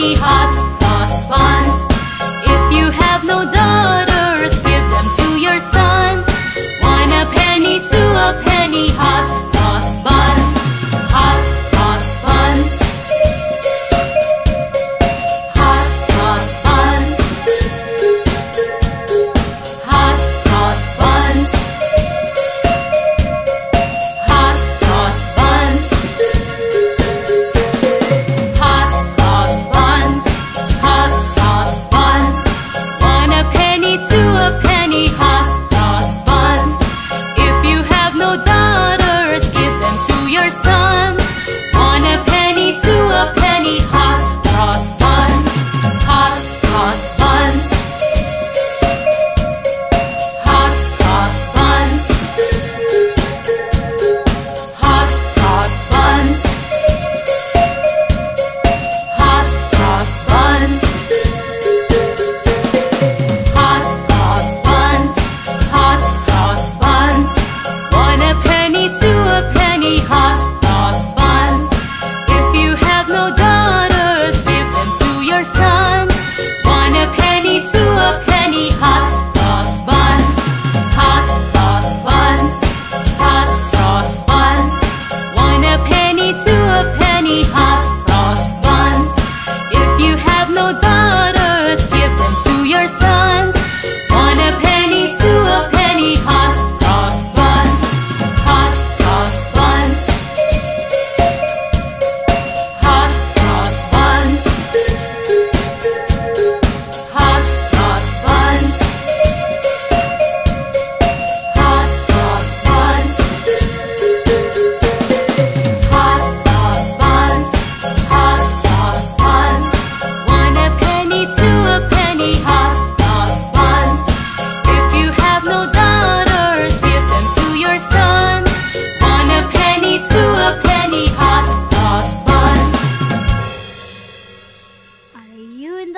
sweetheart. tiny hot cross buns. If you have no daughters, give them to your sons. On a penny to a penny sweetheart.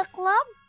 the club?